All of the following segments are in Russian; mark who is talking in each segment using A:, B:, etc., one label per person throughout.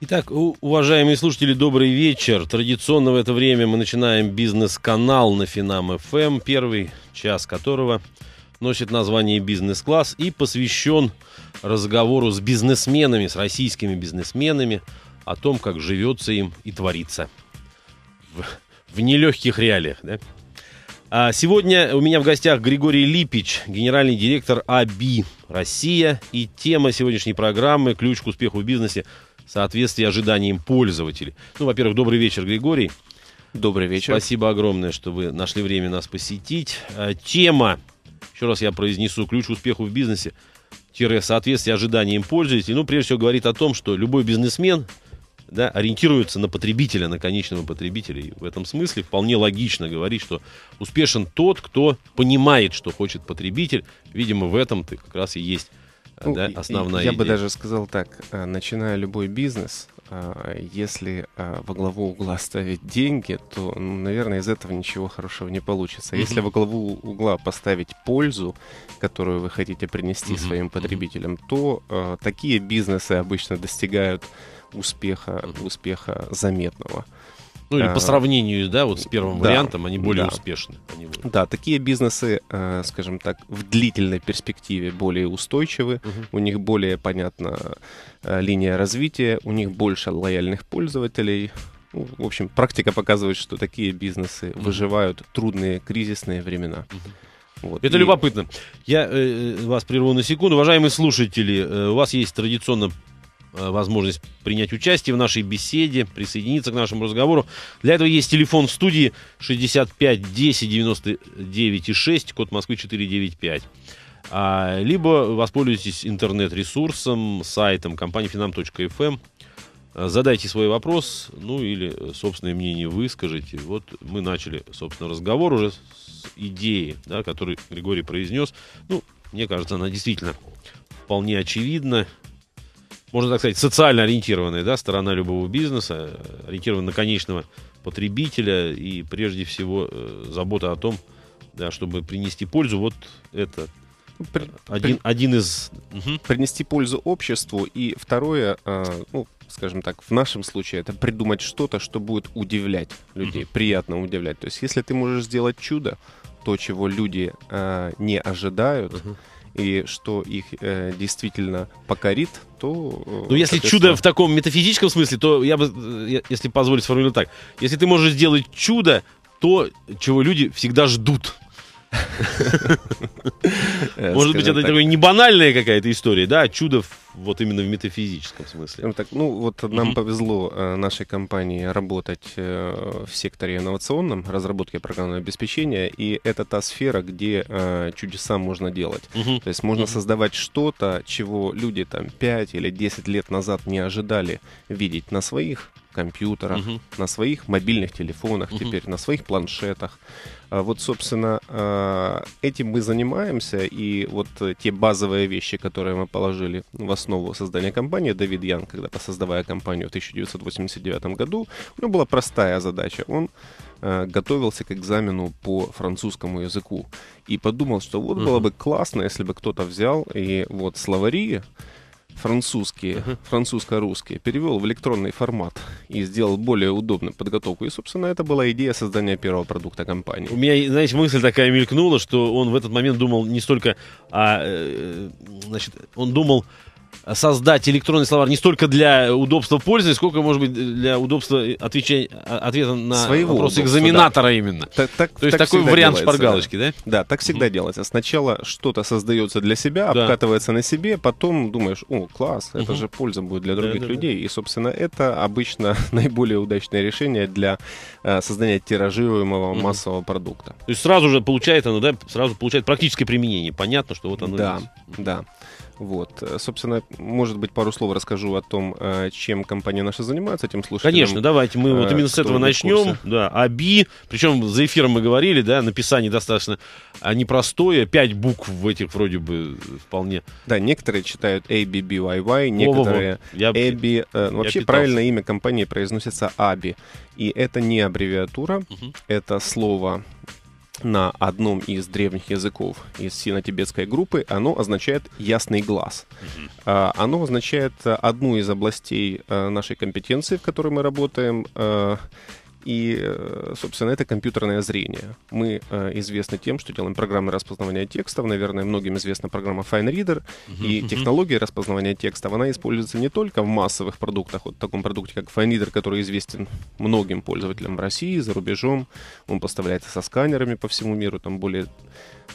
A: Итак, уважаемые слушатели, добрый вечер. Традиционно в это время мы начинаем бизнес-канал на Финам ФМ, первый час которого носит название «Бизнес-класс» и посвящен разговору с бизнесменами, с российскими бизнесменами о том, как живется им и творится в, в нелегких реалиях. Да? А сегодня у меня в гостях Григорий Липич, генеральный директор АБИ «Россия». И тема сегодняшней программы «Ключ к успеху в бизнесе» соответствие ожиданиям пользователей. Ну, во-первых, добрый вечер, Григорий.
B: Добрый вечер.
A: Спасибо огромное, что вы нашли время нас посетить. А, тема, еще раз я произнесу, ключ к успеху в бизнесе, тире соответствие ожиданиям пользователей. Ну, прежде всего, говорит о том, что любой бизнесмен да, ориентируется на потребителя, на конечного потребителя. И в этом смысле вполне логично говорить, что успешен тот, кто понимает, что хочет потребитель. Видимо, в этом ты как раз и есть ну, да, основная
B: Я
A: идея.
B: бы даже сказал так, э, начиная любой бизнес, э, если э, во главу угла ставить деньги, то, ну, наверное, из этого ничего хорошего не получится. Если во главу угла поставить пользу, которую вы хотите принести своим потребителям, то такие бизнесы обычно достигают успеха, успеха заметного.
A: Ну или по сравнению, да, вот с первым да, вариантом, они более
B: да.
A: успешны. Они
B: да, такие бизнесы, э, скажем так, в длительной перспективе более устойчивы, угу. у них более понятна э, линия развития, у них больше лояльных пользователей. Ну, в общем, практика показывает, что такие бизнесы угу. выживают трудные кризисные времена.
A: Угу. Вот. Это и... любопытно. Я э, э, вас прерву на секунду. Уважаемые слушатели, э, у вас есть традиционно возможность принять участие в нашей беседе, присоединиться к нашему разговору. Для этого есть телефон студии 65 10 99 и 6, код Москвы 495. А, либо воспользуйтесь интернет-ресурсом, сайтом компании finam.fm. Э, задайте свой вопрос, ну или собственное мнение выскажите. Вот мы начали, собственно, разговор уже с идеей, да, которую Григорий произнес. Ну, мне кажется, она действительно вполне очевидна можно так сказать, социально ориентированная да, сторона любого бизнеса, ориентирована на конечного потребителя и прежде всего э, забота о том, да, чтобы принести пользу. Вот это при, один,
B: при,
A: один из...
B: Угу. Принести пользу обществу. И второе, э, ну, скажем так, в нашем случае, это придумать что-то, что будет удивлять людей, угу. приятно удивлять. То есть, если ты можешь сделать чудо, то, чего люди э, не ожидают, угу и что их э, действительно покорит, то...
A: Э, ну, если чудо в таком метафизическом смысле, то я бы, э, если позволить сформулировать так, если ты можешь сделать чудо, то, чего люди всегда ждут. Может быть, это такая не банальная какая-то история, да, а чудо вот именно в метафизическом смысле.
B: Так, ну, вот нам повезло э, нашей компании работать э, в секторе инновационном, разработке программного обеспечения, и это та сфера, где э, чудеса можно делать. То есть можно создавать что-то, чего люди там 5 или 10 лет назад не ожидали видеть на своих компьютерах, угу. на своих мобильных телефонах угу. теперь, на своих планшетах. А вот, собственно, а, этим мы занимаемся, и вот те базовые вещи, которые мы положили в основу создания компании, Давид Ян, когда-то создавая компанию в 1989 году, у него была простая задача. Он а, готовился к экзамену по французскому языку и подумал, что вот было бы классно, если бы кто-то взял и вот словари французские, uh-huh. французско-русские, перевел в электронный формат и сделал более удобную подготовку. И, собственно, это была идея создания первого продукта компании.
A: У меня, знаете, мысль такая мелькнула, что он в этот момент думал не столько, а, значит, он думал создать электронный словарь не столько для удобства пользователя, сколько, может быть, для удобства отвечания, ответа на
B: Своего
A: вопрос экзаменатора да. именно.
B: Так, так,
A: То есть
B: так
A: такой вариант
B: делается,
A: шпаргалочки,
B: да?
A: Да,
B: да так всегда mm. делается. Сначала что-то создается для себя, да. обкатывается на себе, потом думаешь, о, класс, это mm-hmm. же польза будет для других да, да, людей. Да. И, собственно, это обычно наиболее удачное решение для э, создания тиражируемого mm-hmm. массового продукта.
A: То есть сразу же получает оно, да, сразу получает практическое применение. Понятно, что вот оно
B: Да,
A: здесь.
B: да. Вот. Э, собственно, может быть, пару слов расскажу о том, э, чем компания наша занимается, этим слушателям.
A: Конечно, давайте мы вот э, именно с этого начнем. Да, АБИ, причем за эфиром мы говорили, да, написание достаточно а непростое, пять букв в этих вроде бы вполне.
B: Да, некоторые читают ABBYY, некоторые ABI. Э, вообще правильное имя компании произносится ABI. И это не аббревиатура, угу. это слово на одном из древних языков из сино-тибетской группы, оно означает «ясный глаз». Mm-hmm. Оно означает одну из областей э, нашей компетенции, в которой мы работаем, э, и, э, собственно, это компьютерное зрение. Мы э, известны тем, что делаем программы распознавания текстов. Наверное, многим известна программа FineReader. Uh-huh, и uh-huh. технология распознавания текстов, она используется не только в массовых продуктах, вот в таком продукте, как FineReader, который известен многим пользователям в России, за рубежом. Он поставляется со сканерами по всему миру, там более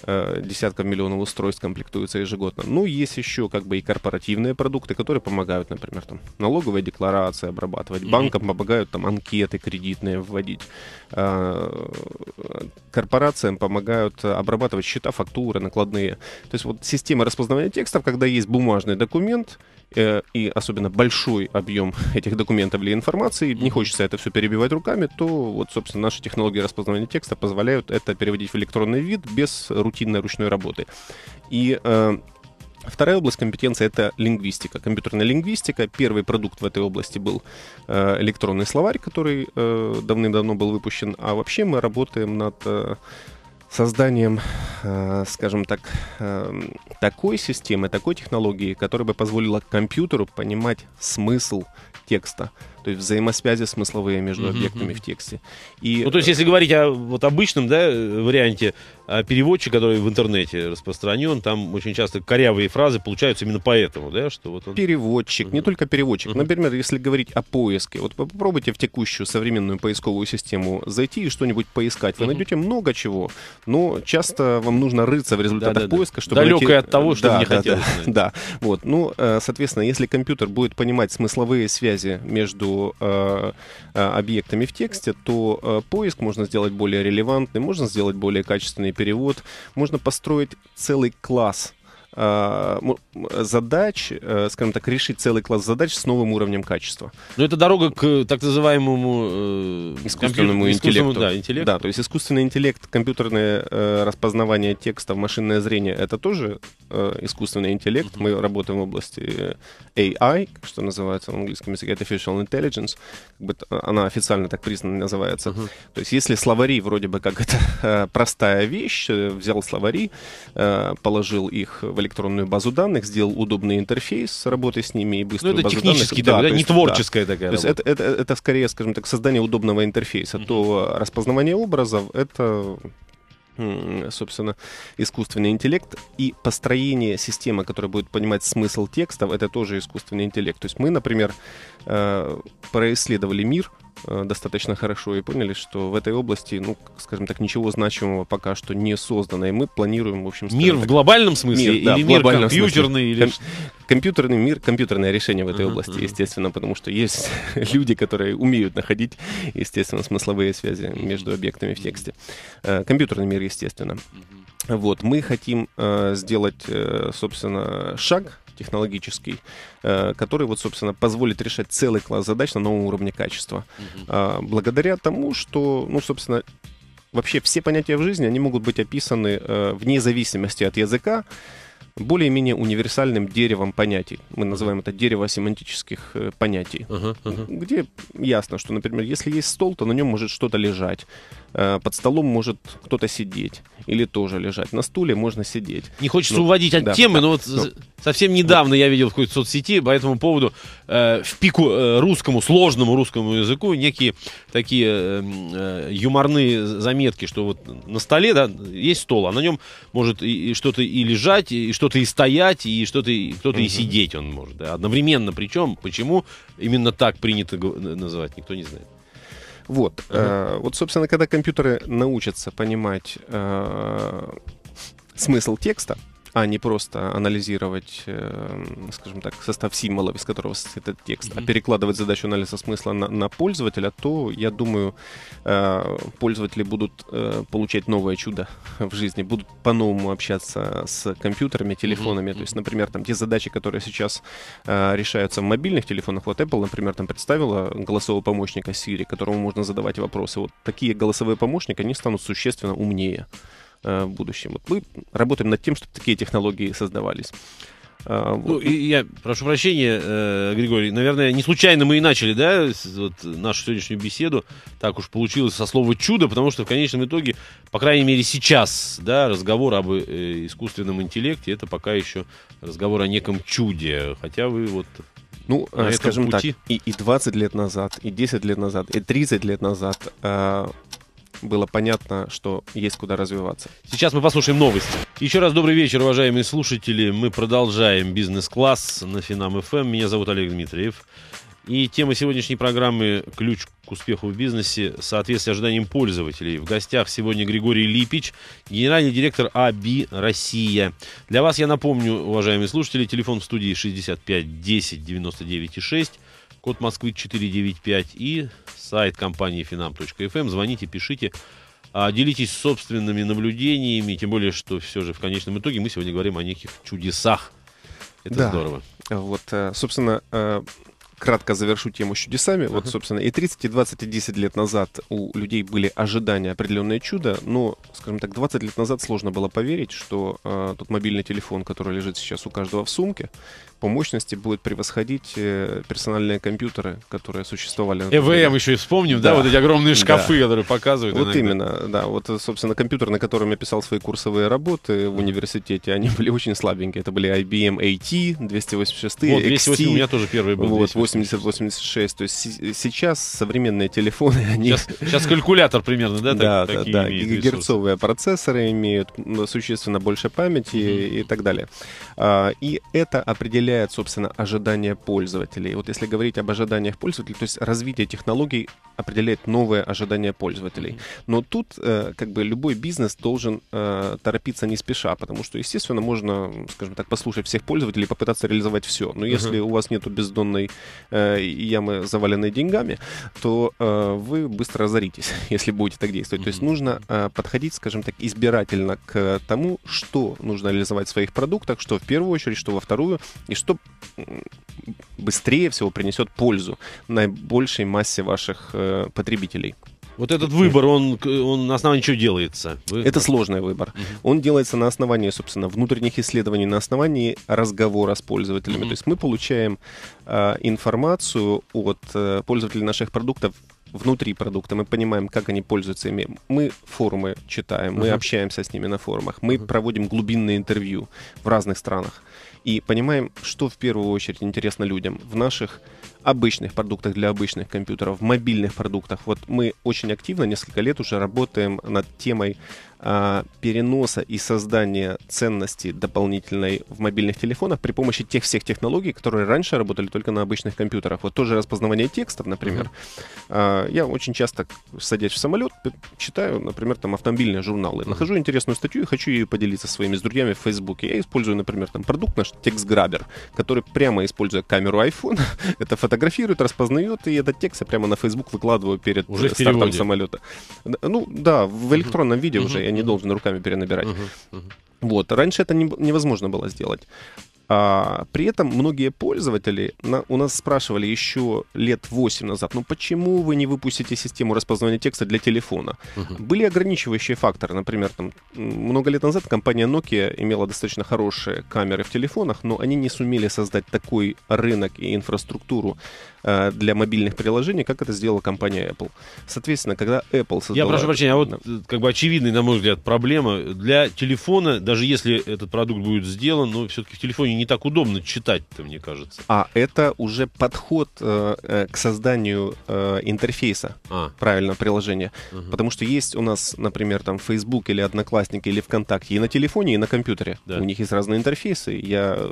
B: э, десятков миллионов устройств комплектуются ежегодно. Ну, есть еще как бы и корпоративные продукты, которые помогают, например, там, налоговые декларации обрабатывать, mm-hmm. банкам помогают там анкеты кредитные вводить, э, корпорациям помогают обрабатывать счета, фактуры, накладные. То есть вот система распознавания текстов, когда есть бумажный документ, э, и особенно большой объем этих документов или информации, не хочется это все перебивать руками, то вот, собственно, наши технологии распознавания текста позволяют это переводить в электронный вид без рутинной ручной работы. И э, Вторая область компетенции это лингвистика, компьютерная лингвистика. Первый продукт в этой области был э, электронный словарь, который э, давным-давно был выпущен. А вообще мы работаем над э, созданием, э, скажем так, э, такой системы, такой технологии, которая бы позволила компьютеру понимать смысл текста, то есть взаимосвязи смысловые между uh-huh, объектами в тексте.
A: И, ну, то есть, если говорить о вот обычном да, варианте, а переводчик, который в интернете распространен, там очень часто корявые фразы получаются именно поэтому, да, что вот
B: он... Переводчик, uh-huh. не только переводчик. Uh-huh. Например, если говорить о поиске, вот попробуйте в текущую современную поисковую систему зайти и что-нибудь поискать. Вы uh-huh. найдете много чего, но часто вам нужно рыться в результатах да, да, поиска,
A: чтобы Далекое найти... от того, что да, не да, хотелось.
B: Да, да, вот. Ну, э, соответственно, если компьютер будет понимать смысловые связи между э, э, объектами в тексте, то э, поиск можно сделать более релевантный, можно сделать более качественный перевод, можно построить целый класс задач, э, скажем так, решить целый класс задач с новым уровнем качества.
A: Но это дорога к так называемому
B: э, искусственному компью... интеллекту.
A: Да, интеллекту.
B: Да, то есть искусственный интеллект, компьютерное э, распознавание текстов, машинное зрение, это тоже э, искусственный интеллект. Uh-huh. Мы работаем в области AI, что называется в английском языке Artificial Intelligence. Как бы она официально так признана называется. Uh-huh. То есть если словари вроде бы как это э, простая вещь, взял словари, э, положил их в электронную базу данных, сделал удобный интерфейс работы с ними и быструю
A: ну, это
B: базу
A: технический,
B: данных.
A: Да, да, не творческая да. такая
B: То есть это, это, это скорее, скажем так, создание удобного интерфейса. Uh-huh. То распознавание образов — это собственно, искусственный интеллект. И построение системы, которая будет понимать смысл текстов, это тоже искусственный интеллект. То есть мы, например, э, происследовали мир, достаточно хорошо и поняли, что в этой области, ну, скажем так, ничего значимого пока что не создано, и мы планируем, в общем...
A: Мир
B: так,
A: в глобальном смысле
B: мир, да,
A: или мир компьютерный? Или... Ком-
B: компьютерный мир, компьютерное решение в этой uh-huh, области, uh-huh. естественно, потому что есть люди, которые умеют находить, естественно, смысловые связи между объектами в тексте. Э, компьютерный мир, естественно. Вот, мы хотим э, сделать, э, собственно, шаг технологический, э, который вот, собственно, позволит решать целый класс задач на новом уровне качества. Угу. Благодаря тому, что, ну, собственно, вообще все понятия в жизни, они могут быть описаны э, вне зависимости от языка более-менее универсальным деревом понятий. Мы называем это дерево семантических э, понятий. Uh-huh, uh-huh. Где ясно, что, например, если есть стол, то на нем может что-то лежать. Э, под столом может кто-то сидеть или тоже лежать. На стуле можно сидеть.
A: Не хочется ну, уводить от да, темы, да, но вот но... совсем недавно вот. я видел в какой-то соцсети по этому поводу э, в пику э, русскому, сложному русскому языку некие такие э, э, юморные заметки, что вот на столе да, есть стол, а на нем может и, и что-то и лежать, и что-то и стоять, и что-то кто-то угу. и сидеть он может. Да, одновременно. Причем, почему именно так принято называть, никто не знает.
B: Вот, uh-huh. э, вот, собственно, когда компьютеры научатся понимать э, смысл текста, а не просто анализировать, э, скажем так, состав символов, из которого состоит этот текст, mm-hmm. а перекладывать задачу анализа смысла на, на пользователя, то, я думаю, э, пользователи будут э, получать новое чудо в жизни, будут по-новому общаться с компьютерами, телефонами. Mm-hmm. То есть, например, там те задачи, которые сейчас решаются в мобильных телефонах, вот Apple, например, там представила голосового помощника Siri, которому можно задавать вопросы. Вот такие голосовые помощники, они станут существенно умнее. Э, в будущем. Вот мы работаем над тем, чтобы такие технологии создавались.
A: А, ну, и я прошу прощения, э, Григорий, наверное, не случайно мы и начали, да, вот нашу сегодняшнюю беседу. Так уж получилось со слова чудо, потому что в конечном итоге, по крайней мере сейчас, да, разговор об э, искусственном интеллекте, это пока еще разговор о неком чуде. Хотя вы вот
B: ну, на скажем пути... так, и, и 20 лет назад, и 10 лет назад, и 30 лет назад э, было понятно, что есть куда развиваться.
A: Сейчас мы послушаем новости. Еще раз добрый вечер, уважаемые слушатели. Мы продолжаем бизнес-класс на Финам ФМ. Меня зовут Олег Дмитриев. И тема сегодняшней программы «Ключ к успеху в бизнесе. Соответствие ожиданиям пользователей». В гостях сегодня Григорий Липич, генеральный директор АБИ «Россия». Для вас я напомню, уважаемые слушатели, телефон в студии 65 10 99 6, код Москвы 495 и сайт компании finam.fm. Эм. Звоните, пишите, а, делитесь собственными наблюдениями, тем более, что все же в конечном итоге мы сегодня говорим о неких чудесах. Это да. здорово.
B: Вот, э, собственно, э, кратко завершу тему с чудесами. Uh-huh. Вот, собственно, и 30, и 20, и 10 лет назад у людей были ожидания определенное чудо, но, скажем так, 20 лет назад сложно было поверить, что э, тот мобильный телефон, который лежит сейчас у каждого в сумке, по мощности будет превосходить э, персональные компьютеры, которые существовали.
A: ЭВМ еще и вспомним, да, да вот эти огромные шкафы, да. которые показывают.
B: Вот иногда. именно, да. Вот, собственно, компьютер, на котором я писал свои курсовые работы в университете, они были очень слабенькие. Это были IBM AT, 286, вот, 208
A: XT, у меня тоже первый был.
B: Вот, 8086. То есть сейчас современные телефоны, они...
A: Сейчас, сейчас калькулятор примерно, да?
B: Да, так, да, да. Гигагерцовые процессоры имеют существенно больше памяти mm-hmm. и так далее. А, и это определяет собственно, ожидания пользователей. Вот если говорить об ожиданиях пользователей, то есть развитие технологий определяет новые ожидания пользователей. Но тут э, как бы любой бизнес должен э, торопиться не спеша, потому что, естественно, можно, скажем так, послушать всех пользователей и попытаться реализовать все. Но если uh-huh. у вас нет бездонной э, ямы, заваленной деньгами, то э, вы быстро разоритесь, если будете так действовать. Uh-huh. То есть нужно э, подходить, скажем так, избирательно к тому, что нужно реализовать в своих продуктах, что в первую очередь, что во вторую, и что быстрее всего принесет пользу наибольшей массе ваших э, потребителей.
A: Вот этот выбор, он, он на основании чего делается?
B: Вы... Это сложный выбор. Угу. Он делается на основании, собственно, внутренних исследований, на основании разговора с пользователями. Угу. То есть мы получаем э, информацию от э, пользователей наших продуктов внутри продукта, мы понимаем, как они пользуются ими. Мы форумы читаем, uh-huh. мы общаемся с ними на форумах, мы uh-huh. проводим глубинные интервью в разных странах и понимаем, что в первую очередь интересно людям в наших обычных продуктах для обычных компьютеров, в мобильных продуктах. Вот мы очень активно, несколько лет уже работаем над темой а, переноса и создания ценности дополнительной в мобильных телефонах при помощи тех всех технологий, которые раньше работали только на обычных компьютерах. Вот тоже распознавание текстов, например. А, я очень часто, садясь в самолет, читаю, например, там автомобильные журналы. Нахожу интересную статью и хочу ее поделиться своими с друзьями в Фейсбуке. Я использую, например, там продукт наш TextGrabber, который прямо используя камеру iPhone, это фотографирует, распознает, и этот текст я прямо на Facebook выкладываю перед
A: уже
B: стартом самолета. Ну да, в электронном uh-huh. виде уже я не должен руками перенабирать. Uh-huh, uh-huh. Вот. Раньше это не, невозможно было сделать. А, при этом многие пользователи на, у нас спрашивали еще лет 8 назад, ну почему вы не выпустите систему распознавания текста для телефона? Uh-huh. Были ограничивающие факторы, например, там, много лет назад компания Nokia имела достаточно хорошие камеры в телефонах, но они не сумели создать такой рынок и инфраструктуру для мобильных приложений, как это сделала компания Apple. Соответственно, когда Apple создала...
A: Я прошу прощения, а вот да. как бы очевидный, на мой взгляд, проблема для телефона, даже если этот продукт будет сделан, но все-таки в телефоне не так удобно читать-то, мне кажется.
B: А это уже подход э, э, к созданию э, интерфейса а. правильного приложения. Угу. Потому что есть у нас, например, там Facebook или Одноклассники или ВКонтакте и на телефоне, и на компьютере. Да. У них есть разные интерфейсы. Я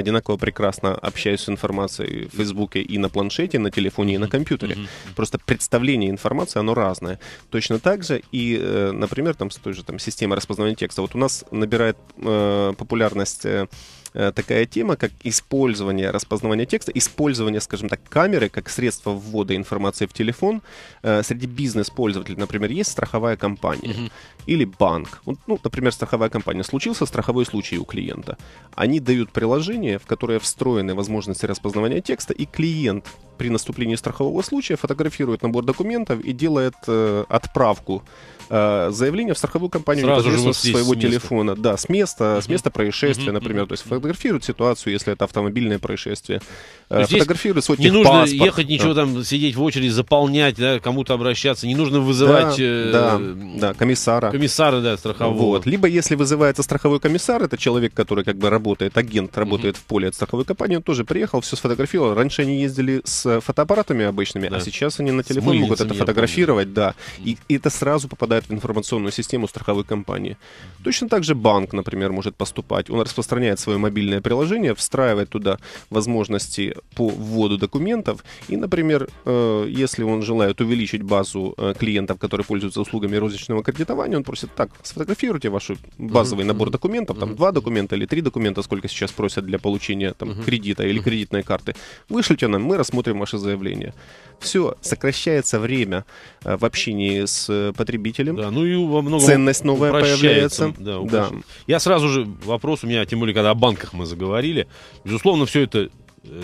B: одинаково прекрасно общаюсь с информацией в Фейсбуке и на планшете, и на телефоне, и на компьютере. Mm-hmm. Просто представление информации, оно разное. Точно так же и, э, например, там с той же там, системой распознавания текста. Вот у нас набирает э, популярность э, Э, такая тема, как использование распознавания текста, использование, скажем так, камеры как средство ввода информации в телефон э, среди бизнес-пользователей. Например, есть страховая компания uh-huh. или банк. Ну, например, страховая компания. Случился страховой случай у клиента. Они дают приложение, в которое встроены возможности распознавания текста, и клиент при наступлении страхового случая фотографирует набор документов и делает э, отправку э, заявления в страховую компанию
A: Сразу
B: непосредственно с
A: здесь,
B: своего
A: с
B: телефона. Да, с места, с
A: Мгм.
B: места происшествия,
A: Мгм,
B: например. То есть фотографирует ситуацию, если это автомобильное происшествие. Э, фотографирует свой
A: Не нужно
B: техпаспорт.
A: ехать, ничего там, сидеть в очередь, заполнять, да, кому-то обращаться. Не нужно вызывать
B: да,
A: э,
B: да, да, комиссара.
A: комиссара, да, страхового.
B: Вот. Либо если вызывается страховой комиссар, это человек, который как бы работает, агент работает в поле от страховой компании, он тоже приехал, все сфотографировал. Раньше они ездили с фотоаппаратами обычными,
A: Да.
B: а сейчас они на
A: С
B: телефон могут это фотографировать, да. И это сразу попадает в информационную систему страховой компании. Точно так же банк, например, может поступать. Он распространяет свое мобильное приложение, встраивает туда возможности по вводу документов. И, например, э, если он желает увеличить базу э, клиентов, которые пользуются услугами розничного кредитования, он просит, так, сфотографируйте ваш базовый набор документов, там два документа или три документа, сколько сейчас просят для получения там, кредита или кредитной карты. Вышлите нам, мы рассмотрим ваше заявление. Все, сокращается время э, в общении с э, потребителем.
A: Да, ну и во многом
B: Ценность новая появляется.
A: Да,
B: Да.
A: Я сразу же вопрос у меня, тем более, когда о банках мы заговорили. Безусловно, все это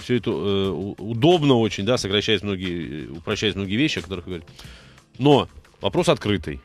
A: все это э, у- удобно очень, да, сокращает многие, э, упрощает многие вещи, о которых вы говорите. Но вопрос открытый.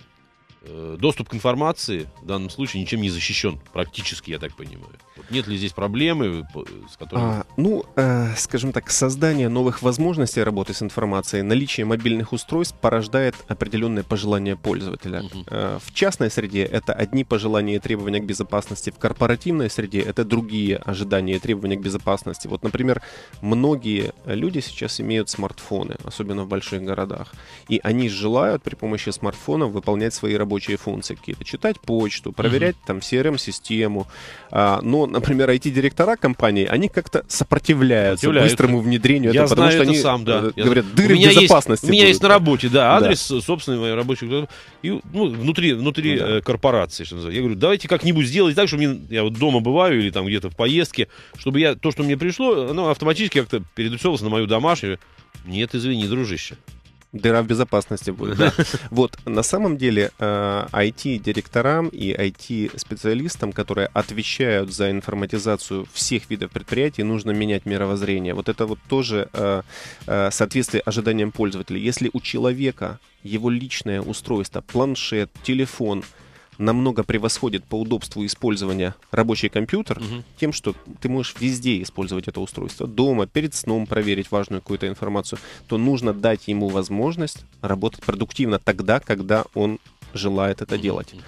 A: Э, Доступ к информации в данном случае ничем не защищен, практически, я так понимаю. Вот нет ли здесь проблемы, с которыми...
B: А, ну, э, скажем так, создание новых возможностей работы с информацией, наличие мобильных устройств порождает определенные пожелания пользователя.
A: Мгм.
B: Э, в частной среде это одни пожелания и требования к безопасности, в корпоративной среде это другие ожидания и требования к безопасности. Вот, например, многие люди сейчас имеют смартфоны, особенно в больших городах, и они желают при помощи смартфонов выполнять свои рабочие функции какие-то, читать почту, проверять там CRM-систему, а, но, например, IT-директора компании, они как-то сопротивляются,
A: Сопротивляются.
B: быстрому внедрению
A: Я
B: этого, потому
A: знаю
B: что
A: это
B: они
A: сам, да.
B: э,
A: Я
B: говорят,
A: знаю.
B: дыры
A: у меня
B: безопасности
A: Есть, у меня есть на
B: будут».
A: работе, да,
B: Да.
A: адрес собственной моей рабочей и ну, внутри, внутри
B: Ну да.
A: э, корпорации, что называется. Я говорю, давайте как-нибудь сделать так, чтобы мне, я вот дома бываю или там где-то в поездке, чтобы я то, что мне пришло, оно автоматически как-то переадресовалось на мою домашнюю. Нет, извини, дружище.
B: Дыра в безопасности будет, да. Вот, на самом деле, э, IT-директорам и IT-специалистам, которые отвечают за информатизацию всех видов предприятий, нужно менять мировоззрение. Вот это вот тоже э, э, соответствие ожиданиям пользователя. Если у человека его личное устройство, планшет, телефон намного превосходит по удобству использования рабочий компьютер,
A: Мгм.
B: тем, что ты можешь везде использовать это устройство, дома, перед сном проверить важную какую-то информацию, то нужно дать ему возможность работать продуктивно тогда, когда он желает это делать.
A: Мгм.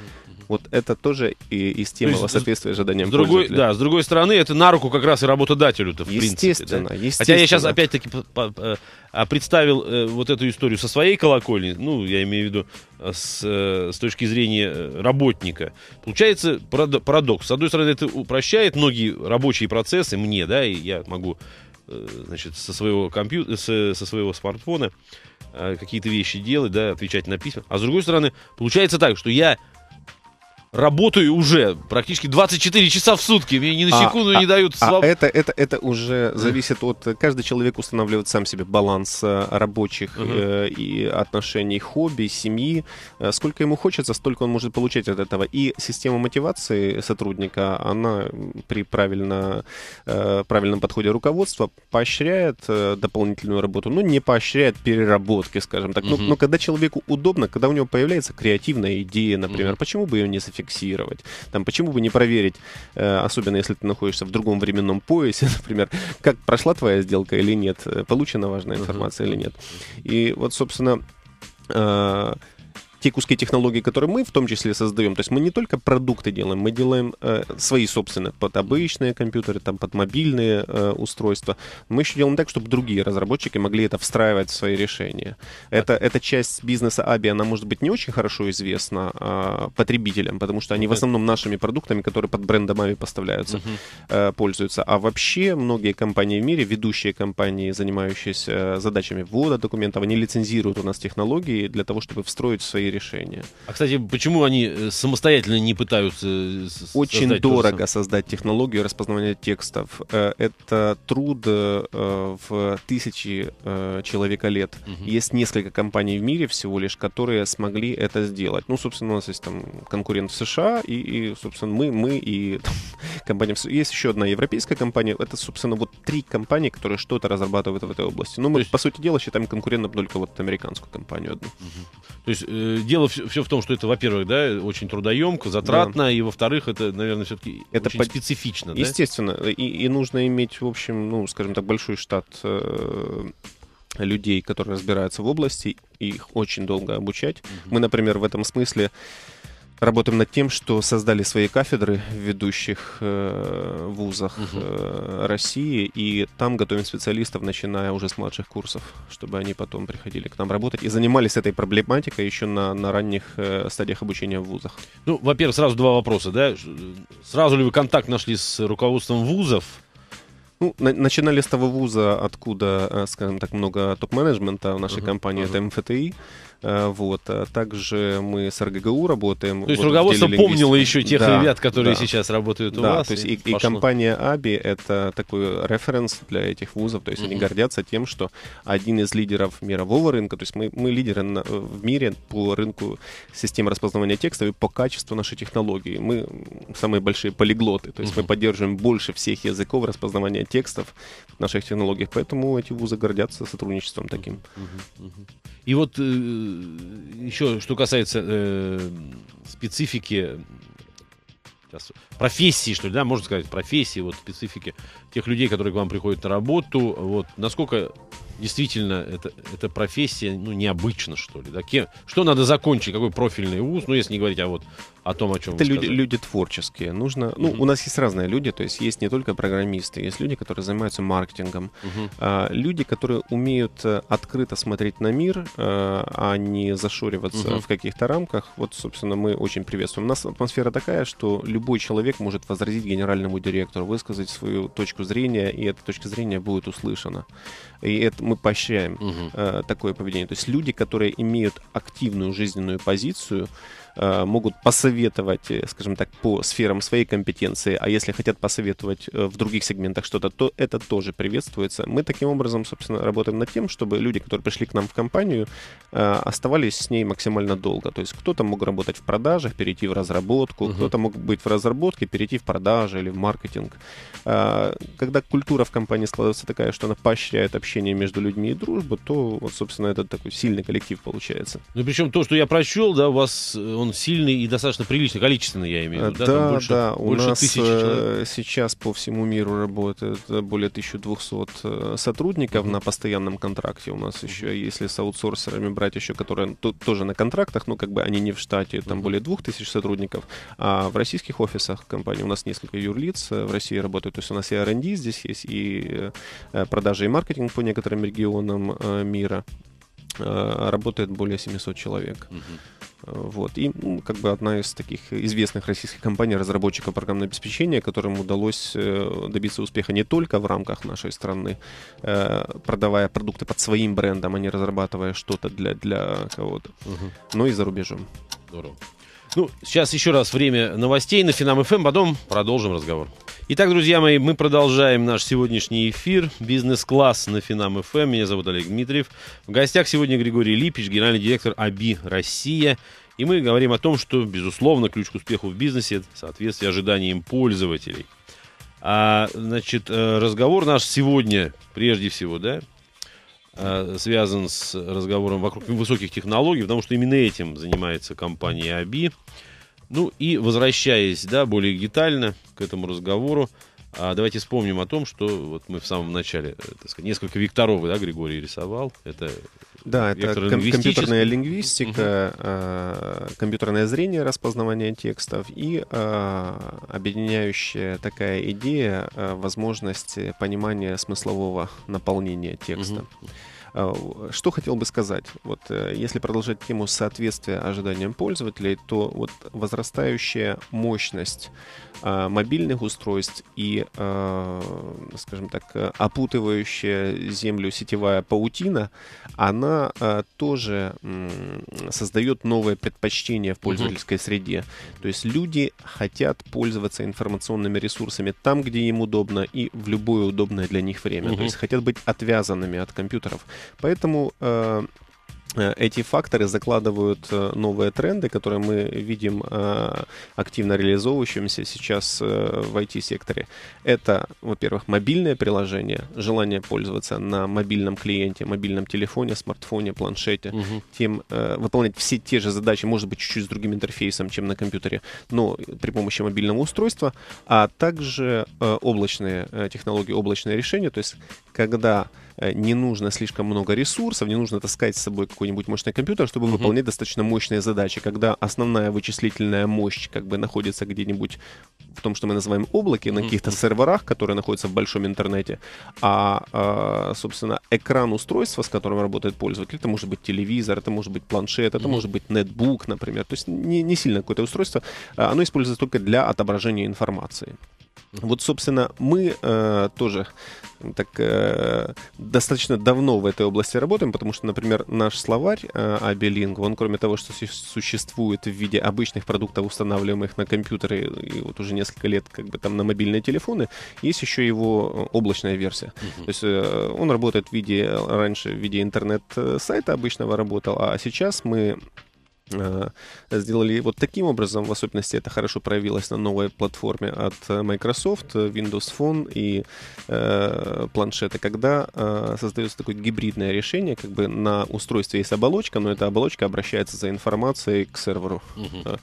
B: Вот это тоже и из темы
A: есть,
B: соответствия ожиданиям
A: С другой, да, с другой стороны, это на руку как раз и работодателю-то, в принципе.
B: Естественно,
A: да.
B: естественно.
A: Хотя я сейчас опять-таки а, представил э, вот эту историю со своей колокольни, ну, я имею в виду э, с, э, с точки зрения работника. Получается парадо- парадокс. С одной стороны, это упрощает многие рабочие процессы мне, да, и я могу э, значит, со своего компьютера, со своего смартфона какие-то вещи делать, да, отвечать на письма. А с другой стороны, получается так, что я работаю уже практически 24 часа в сутки. Мне ни на
B: А-
A: секунду не дают
B: А
A: своб-
B: это, это, это уже зависит от... Каждый человек устанавливает сам себе баланс э, рабочих
A: Мгм.
B: э, и отношений, хобби, семьи. Э, Сколько ему хочется, столько он может получать от этого. И система мотивации сотрудника, она при правильно, э, правильном подходе руководства поощряет э, дополнительную работу, но не поощряет переработки, скажем так. Но,
A: Мгм.
B: но когда человеку удобно, когда у него появляется креативная идея, например,
A: Мгм.
B: почему бы ее не зафиксировать? Там, почему бы не проверить, э, особенно если ты находишься в другом временном поясе, например, как прошла твоя сделка или нет, э, получена важная информация или нет. И вот, собственно, э, те куски технологий, которые мы в том числе создаем, то есть мы не только продукты делаем, мы делаем э, свои собственные под обычные компьютеры, там под мобильные э, устройства. Мы еще делаем так, чтобы другие разработчики могли это встраивать в свои решения. Это, эта часть бизнеса Аби, она может быть не очень хорошо известна а, потребителям, потому что они в основном нашими продуктами, которые под брендом Аби поставляются, э, пользуются. А вообще многие компании в мире, ведущие компании, занимающиеся э, задачами ввода документов, они лицензируют у нас технологии для того, чтобы встроить в свои решения.
A: А, кстати, почему они э, самостоятельно не пытаются э,
B: Очень дорого создать технологию распознавания текстов. Э, это труд в тысячи человека лет. Угу. Есть несколько компаний в мире всего лишь, которые смогли это сделать. Ну, собственно, у нас есть там конкурент в США, и, и собственно, мы, мы и там, компания... Есть еще одна европейская компания. Это, собственно, вот три компании, которые что-то разрабатывают в этой области. Ну, мы, есть... по сути дела, считаем конкурентом только вот американскую компанию одну.
A: Угу. То есть э, дело все, все в том, что это, во-первых, да, очень трудоемко, затратно, да. и во-вторых, это, наверное, все-таки это очень по... специфично.
B: Естественно, да? и, и нужно иметь, в общем, ну, скажем так, большой штат э, людей, которые разбираются в области, их очень долго обучать. Угу. Мы, например, в этом смысле работаем над тем, что создали свои кафедры в ведущих э, вузах угу. э, России, и там готовим специалистов, начиная уже с младших курсов, чтобы они потом приходили к нам работать и занимались этой проблематикой еще на, на ранних э, стадиях обучения в вузах.
A: Ну, во-первых, сразу два вопроса, да? Сразу ли вы контакт нашли с руководством вузов?
B: Ну, на, начинали с того вуза, откуда, э, скажем так, много топ-менеджмента в нашей uh-huh, компании, uh-huh. это МФТИ. Э, вот. А также мы с РГГУ работаем.
A: То есть вот руководство помнило еще тех да, ребят, которые да. сейчас работают у
B: да,
A: вас?
B: то есть и, и, и компания АБИ это такой референс для этих вузов. То есть mm-hmm. они гордятся тем, что один из лидеров мирового рынка, то есть мы, мы лидеры на, в мире по рынку систем распознавания текстов и по качеству нашей технологии. Мы самые большие полиглоты, то есть mm-hmm. мы поддерживаем больше всех языков распознавания текстов в наших технологиях, поэтому эти вузы гордятся сотрудничеством таким.
A: И вот э, еще, что касается э, специфики сейчас, профессии, что ли, да, можно сказать, профессии, вот специфики тех людей, которые к вам приходят на работу, вот, насколько действительно это, эта профессия, ну, необычна, что ли, да, Кем, что надо закончить, какой профильный вуз, ну, если не говорить, а вот о том, о чем
B: Это люди, люди творческие. Нужно, ну, uh-huh. у нас есть разные люди, то есть есть не только программисты, есть люди, которые занимаются маркетингом, uh-huh. а, люди, которые умеют э, открыто смотреть на мир, а, а не зашориваться uh-huh. в каких-то рамках. Вот, собственно, мы очень приветствуем. У нас атмосфера такая, что любой человек может возразить генеральному директору, высказать свою точку зрения, и эта точка зрения будет услышана. И это мы поощряем а, такое поведение. То есть люди, которые имеют активную жизненную позицию, могут посоветовать, э, скажем так, по сферам своей компетенции, а если хотят посоветовать э, в других сегментах что-то, то это тоже приветствуется. Мы таким образом, собственно, работаем над тем, чтобы люди, которые пришли к нам в компанию, оставались с ней максимально долго. То есть кто-то мог работать в продажах, перейти в разработку, uh-huh. кто-то мог быть в разработке, перейти в продажи или в маркетинг. Когда культура в компании складывается такая, что она поощряет общение между людьми и дружбу, то, вот, собственно, это такой сильный коллектив получается.
A: Ну, причем то, что я прочел, да, у вас он сильный и достаточно приличный, количественно, я имею в виду.
B: Да, да, больше, да. у больше нас человек. сейчас по всему миру работает более 1200 э, сотрудников mm-hmm. на постоянном контракте. У нас еще, если с аутсорсерами брать еще, которые тут тоже на контрактах, но как бы они не в штате, там mm-hmm. более 2000 сотрудников. А в российских офисах компании у нас несколько юрлиц э, в России работают. То есть у нас и R&D здесь есть, и э, продажи и маркетинг по некоторым регионам мира. Работает более 700 человек. Mm-hmm. Вот. И ну, как бы одна из таких известных российских компаний, разработчиков программного обеспечения, которым удалось э, добиться успеха не только в рамках нашей страны, э, продавая продукты под своим брендом, а не разрабатывая что-то для, для кого-то, угу. но и за рубежом.
A: Здорово. Ну, сейчас еще раз время новостей на Финам ФМ, потом продолжим разговор. Итак, друзья мои, мы продолжаем наш сегодняшний эфир. Бизнес-класс на Финам ФМ. Меня зовут Олег Дмитриев. В гостях сегодня Григорий Липич, генеральный директор АБИ Россия. И мы говорим о том, что, безусловно, ключ к успеху в бизнесе – это соответствие ожиданиям пользователей. А, значит, э, разговор наш сегодня, прежде всего, да, связан с разговором вокруг высоких технологий, потому что именно этим занимается компания ABI. Ну и возвращаясь, да, более детально к этому разговору, а давайте вспомним о том, что вот мы в самом начале, э, так сказать, несколько векторов, да, Григорий рисовал. Это
B: да, это ком- компьютерная лингвистика, э, компьютерное зрение, распознавание текстов и э, объединяющая такая идея, э, возможность понимания смыслового наполнения текста. Uh-huh. Что хотел бы сказать? Вот если продолжать тему соответствия ожиданиям пользователей, то вот возрастающая мощность мобильных устройств и, скажем так, опутывающая землю сетевая паутина, она тоже создает новые предпочтения в пользовательской среде. То есть люди хотят пользоваться информационными ресурсами там, где им удобно и в любое удобное для них время. Угу. То есть хотят быть отвязанными от компьютеров. Поэтому э, Э, эти факторы закладывают э, новые тренды, которые мы видим э, активно реализовывающимися сейчас в IT-секторе. Это, во-первых, мобильное приложение, желание пользоваться на мобильном клиенте, мобильном телефоне, смартфоне, планшете, угу. тем выполнять все те же задачи, может быть, чуть-чуть с другим интерфейсом, чем на компьютере, но при помощи мобильного устройства, а также облачные технологии, облачные решения, то есть когда не нужно слишком много ресурсов, не нужно таскать с собой какой-нибудь мощный компьютер, чтобы uh-huh. выполнять достаточно мощные задачи. Когда основная вычислительная мощь как бы находится где-нибудь в том, что мы называем облаке, на каких-то серверах, которые находятся в большом интернете, а, а, собственно, экран устройства, с которым работает пользователь, это может быть телевизор, это может быть планшет, это uh-huh. может быть нетбук, например, то есть не, не сильно какое-то устройство, а, оно используется только для отображения информации. Вот, собственно, мы э, тоже так э, достаточно давно в этой области работаем, потому что, например, наш словарь э, Абилинг, он кроме того, что существует в виде обычных продуктов, устанавливаемых на компьютеры, и вот уже несколько лет как бы там на мобильные телефоны, есть еще его облачная версия. Uh-huh. То есть э, он работает в виде, раньше в виде интернет-сайта обычного работал, а сейчас мы Э, сделали вот таким образом, в особенности это хорошо проявилось на новой платформе от Microsoft, Windows Phone и э, планшеты, когда э, создается такое гибридное решение, как бы на устройстве есть оболочка, но эта оболочка обращается за информацией к серверу. Uh-huh.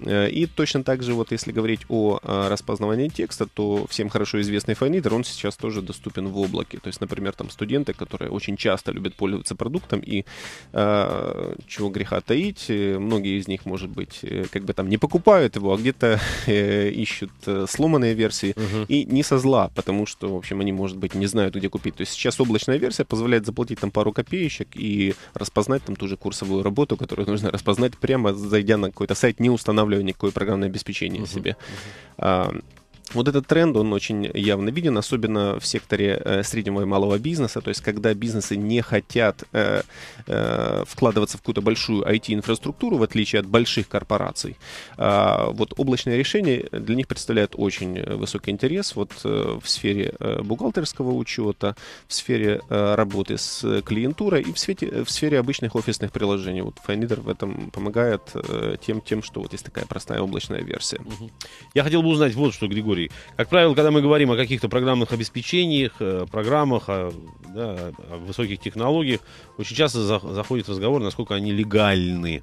B: Э, и точно так же, вот если говорить о распознавании текста, то всем хорошо известный FileReader, он сейчас тоже доступен в облаке. То есть, например, там студенты, которые очень часто любят пользоваться продуктом и э, чего греха таить, э, многие из них, может быть, как бы там не покупают его, а где-то э, ищут сломанные версии uh-huh. и не со зла, потому что, в общем, они, может быть, не знают, где купить. То есть сейчас облачная версия позволяет заплатить там пару копеечек и распознать там ту же курсовую работу, которую нужно распознать прямо зайдя на какой-то сайт, не устанавливая устанавливаю никакое программное обеспечение uh-huh, себе. Uh-huh. Вот этот тренд, он очень явно виден, особенно в секторе э, среднего и малого бизнеса, то есть когда бизнесы не хотят э, э, вкладываться в какую-то большую IT-инфраструктуру, в отличие от больших корпораций. Э, вот облачное решение для них представляет очень высокий интерес вот, э, в сфере э, бухгалтерского учета, в сфере э, работы с клиентурой и в, свете, в сфере обычных офисных приложений. Вот FileNeader в этом помогает э, тем, тем, что вот есть такая простая облачная версия.
A: Я хотел бы узнать вот что, Григорий, истории. Как правило, когда мы говорим о каких-то программных обеспечениях, э, программах, о, да, о высоких технологиях, очень часто за, заходит разговор, насколько они легальны.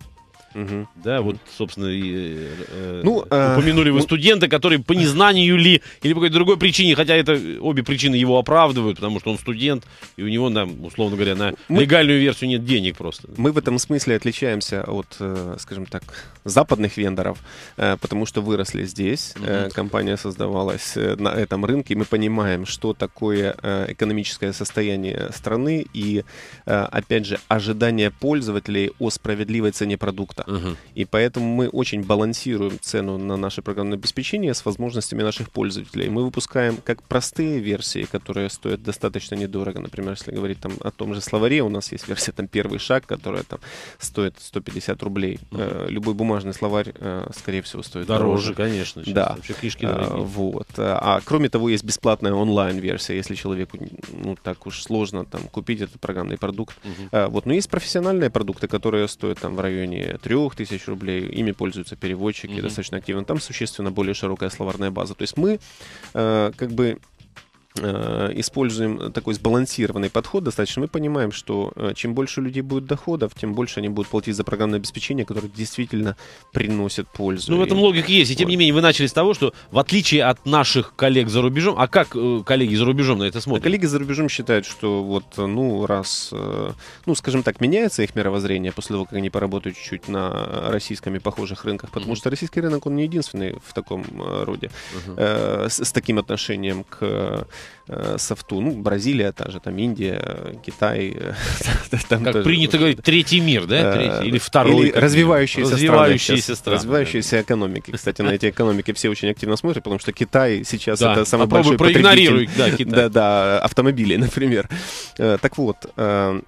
A: Угу. Да, вот, собственно, и, э, ну, э, упомянули вы ну, студента, который по незнанию ли, или по какой-то другой причине, хотя это обе причины его оправдывают, потому что он студент, и у него, на, условно говоря, на мы, легальную версию нет денег просто.
B: Мы в этом смысле отличаемся от, э, скажем так, западных вендоров, э, потому что выросли здесь, угу. компания создавалась на этом рынке, и мы понимаем, что такое экономическое состояние страны и, опять же, ожидание пользователей о справедливой цене продукта. Uh-huh. И поэтому мы очень балансируем цену на наше программное обеспечение с возможностями наших пользователей. Мы выпускаем как простые версии, которые стоят достаточно недорого. Например, если говорить там о том же словаре, у нас есть версия там первый шаг, которая там стоит 150 рублей. Uh-huh. Любой бумажный словарь, э, скорее всего, стоит дороже.
A: Дороже, конечно.
B: Да. Вообще книжки а, Вот. А кроме того, есть бесплатная онлайн-версия, если человеку ну так уж сложно там купить этот программный продукт. Uh-huh. Вот. Но есть профессиональные продукты, которые стоят там в районе 3 тысяч рублей. Ими пользуются переводчики mm-hmm. достаточно активно. Там существенно более широкая словарная база. То есть мы э, как бы используем такой сбалансированный подход достаточно, мы понимаем, что э, чем больше у людей будет доходов, тем больше они будут платить за программное обеспечение, которое действительно приносит пользу.
A: Ну, в этом логика есть. И тем вот. не менее, вы начали с того, что в отличие от наших коллег за рубежом, а как э, коллеги за рубежом на это смотрят?
B: Коллеги за рубежом считают, что вот, ну, раз, ну, скажем так, меняется их мировоззрение после того, как они поработают чуть-чуть на российском и похожих рынках, потому mm-hmm. что российский рынок, он не единственный в таком роде, э, с, с таким отношением к э, софту. Ну, Бразилия, та же, там Индия, Китай.
A: Там как тоже, принято говорить, третий мир, да? Третий, или второй. Или
B: развивающиеся,
A: развивающиеся страны.
B: Развивающиеся экономики. Кстати, на эти экономики все очень активно смотрят, потому что Китай сейчас да, это самый большой потребитель
A: да.
B: Да, да, автомобилей, например. Так вот, Э,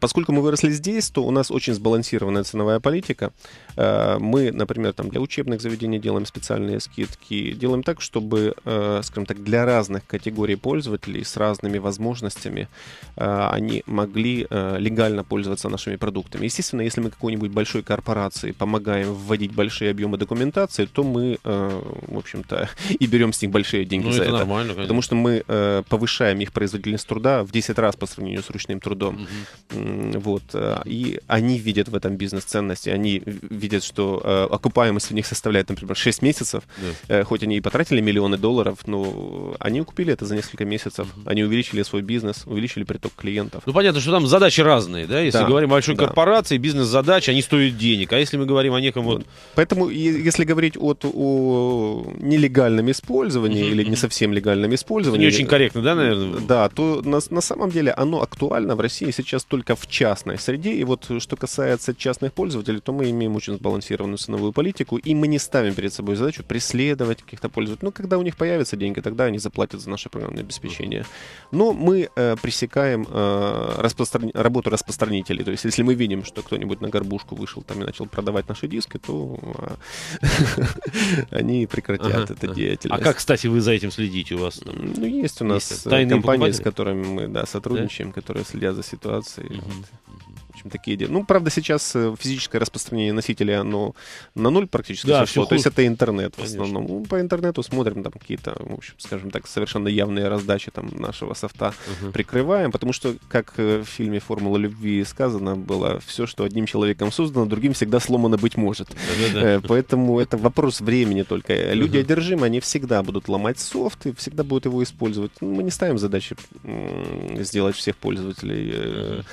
B: поскольку мы выросли здесь, то у нас очень сбалансированная ценовая политика. Э, мы, например, там для учебных заведений делаем специальные скидки, делаем так, чтобы, э, скажем так, для разных категорий пользователей с разными возможностями они могли легально пользоваться нашими продуктами. Естественно, если мы какой-нибудь большой корпорации помогаем вводить большие объемы документации, то мы, в общем-то, и берем с них большие деньги ну, за это. это.
A: Нормально, конечно.
B: Потому что мы повышаем их производительность труда в 10 раз по сравнению с ручным трудом. Вот. Э, и они видят в этом бизнес-ценности, они видят, что э, окупаемость у них составляет, например, 6 месяцев, да. хоть они и потратили миллионы долларов, но они купили это за несколько месяцев, угу. они увеличили свой бизнес, увеличили приток клиентов.
A: Ну, понятно, что там задачи разные, да? Если да, говорим о большой да. корпорации, бизнес-задачи, они стоят денег, а если мы говорим о неком вот...
B: Поэтому, если говорить от, о нелегальном использовании угу. или не совсем легальном использовании...
A: Не очень корректно, да, наверное?
B: Да, то на, на самом деле оно актуально в России сейчас только в частной среде. И вот что касается частных пользователей, то мы имеем очень сбалансированную ценовую политику, и мы не ставим перед собой задачу преследовать каких-то пользователей. Ну, когда у них появятся деньги, тогда они заплатят за наше программное обеспечение. Но мы э, пресекаем э, распростран... работу распространителей. То есть, если мы видим, что кто-нибудь на горбушку вышел там и начал продавать наши диски, то они прекратят эту деятельность.
A: А как, кстати, вы за этим следите у вас?
B: Ну, есть у нас компании, с которыми мы сотрудничаем, которые следят за ситуацией. Mm-hmm. Общем, такие дела. Ну, правда, сейчас э, физическое распространение носителя, оно на ноль практически
A: да, сошло.
B: То есть это интернет в Конечно. основном. Ну, по интернету смотрим там какие-то, в общем, скажем так, совершенно явные раздачи там нашего софта угу. прикрываем, потому что, как э, в фильме «Формула любви» сказано было, все, что одним человеком создано, другим всегда сломано быть может. Да-да-да. Э, поэтому это вопрос времени только. Люди угу. одержимы, они всегда будут ломать софт и всегда будут его использовать. Ну, мы не ставим задачи сделать всех пользователей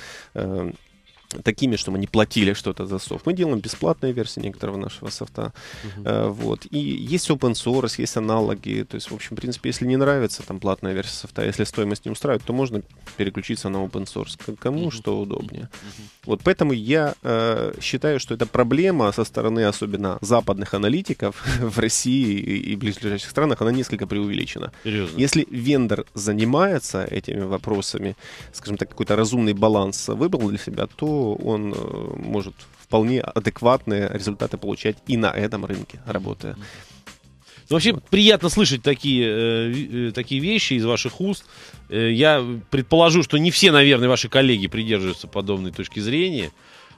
B: такими, чтобы они платили что-то за софт. Мы делаем бесплатные версии некоторого нашего софта. Uh-huh. Вот. И есть open source, есть аналоги. То есть, в общем, в принципе, если не нравится там платная версия софта, если стоимость не устраивает, то можно переключиться на open source. Кому uh-huh. что удобнее. Uh-huh. Вот поэтому я э, считаю, что это проблема со стороны особенно западных аналитиков в России и, и ближайших странах, она несколько преувеличена.
A: Серьезно?
B: Если вендор занимается этими вопросами, скажем так, какой-то разумный баланс выбрал для себя, то он э, может вполне адекватные результаты получать и на этом рынке, работая.
A: Ну, вообще приятно слышать такие, э, э, такие вещи из ваших уст. Э, я предположу, что не все, наверное, ваши коллеги придерживаются подобной точки зрения.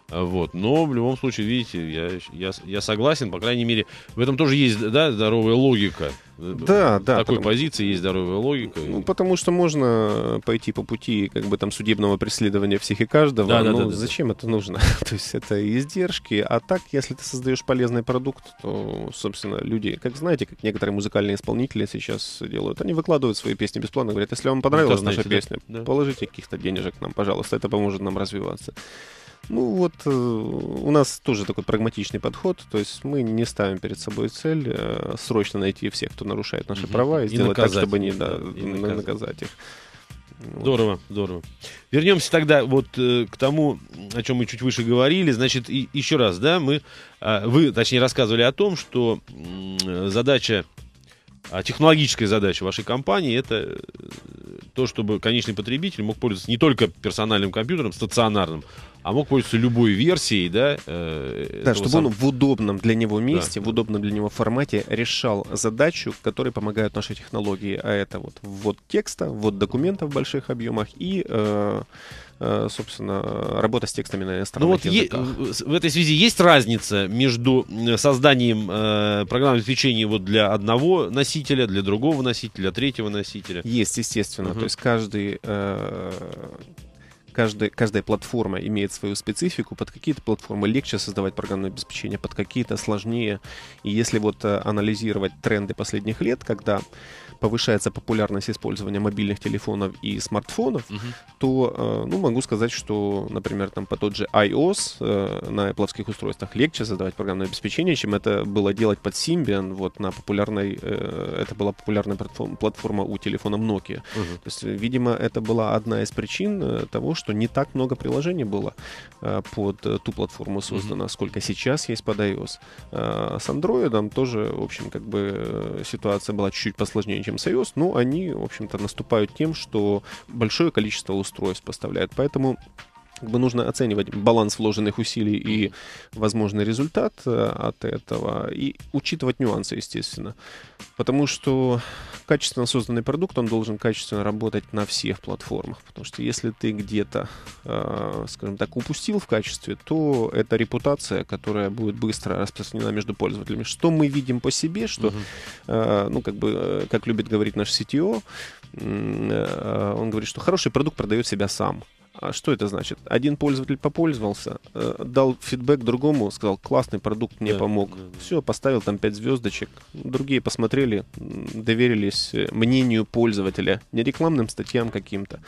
A: Вот. Но в любом случае, видите, я, я, я согласен, по крайней мере, в этом тоже есть да, здоровая логика.
B: Да, да.
A: В такой потому... позиции есть здоровая логика.
B: Ну, потому что можно пойти по пути как бы там судебного преследования всех и каждого. Да, но да, да, зачем да. это нужно? то есть это издержки. А так, если ты создаешь полезный продукт, то, собственно, люди, как знаете, как некоторые музыкальные исполнители сейчас делают, они выкладывают свои песни бесплатно, говорят, если вам понравилась наша знаете, песня, да? положите каких-то денежек нам, пожалуйста, это поможет нам развиваться. Ну вот э, у нас тоже такой прагматичный подход, то есть мы не ставим перед собой цель э, срочно найти всех, кто нарушает наши угу. права, и, и сделать так, чтобы не да, и наказать. наказать их.
A: Здорово, здорово. Вернемся тогда вот э, к тому, о чем мы чуть выше говорили. Значит, и, еще раз, да, мы, э, вы, точнее, рассказывали о том, что э, задача, э, технологическая задача вашей компании это э, то, чтобы конечный потребитель мог пользоваться не только персональным компьютером стационарным, а мог пользоваться любой версией, да?
B: Э, да, чтобы сам... он в удобном для него месте, да. в удобном для него формате решал задачу, которой помогают наши технологии, а это вот ввод текста, ввод документов в больших объемах и э, э собственно, работа с текстами на иностранных ну вот языках.
A: Е- в этой связи есть разница между созданием э, программного обеспечения вот для одного носителя, для другого носителя, третьего носителя?
B: Есть, естественно. Uh-huh. То есть каждый э, каждая, каждая платформа имеет свою специфику. Под какие-то платформы легче создавать программное обеспечение, под какие-то сложнее. И если вот э, анализировать тренды последних лет, когда повышается популярность использования мобильных телефонов и смартфонов, угу. то, ну, могу сказать, что, например, там по тот же iOS на Apple устройствах легче создавать программное обеспечение, чем это было делать под Symbian, вот на популярной, это была популярная платформа у телефона Nokia. Угу. То есть, видимо, это была одна из причин того, что не так много приложений было под ту платформу создано, угу. сколько сейчас есть под iOS. С Android тоже, в общем, как бы ситуация была чуть-чуть посложнее, чем с iOS, но они, в общем-то, наступают тем, что большое количество устройств поставляют. Поэтому как бы нужно оценивать баланс вложенных усилий и возможный результат э, от этого и учитывать нюансы, естественно. Потому что качественно созданный продукт, он должен качественно работать на всех платформах. Потому что если ты где-то, э, скажем так, упустил в качестве, то это репутация, которая будет быстро распространена между пользователями. Что мы видим по себе, что, uh ну, как бы, как любит говорить наш CTO, он говорит, что хороший продукт продает себя сам. А что это значит? Один пользователь попользовался, э, дал фидбэк другому, сказал, классный продукт, мне да, помог. Да, да. Все, поставил там 5 звездочек. Другие посмотрели, доверились э, мнению пользователя, не рекламным статьям каким-то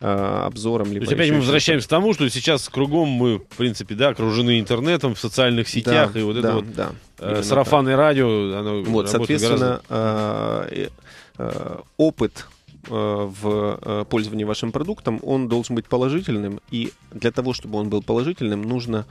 B: э, обзором.
A: Либо То есть опять мы возвращаемся к тому, что сейчас кругом мы, в принципе, да, окружены интернетом, в социальных сетях, да, и вот да, это вот да, э, сарафанное радио,
B: оно Вот, соответственно, гораздо... э, э, опыт в э, пользовании вашим продуктом, он должен быть положительным. И для того, чтобы он был положительным, нужно,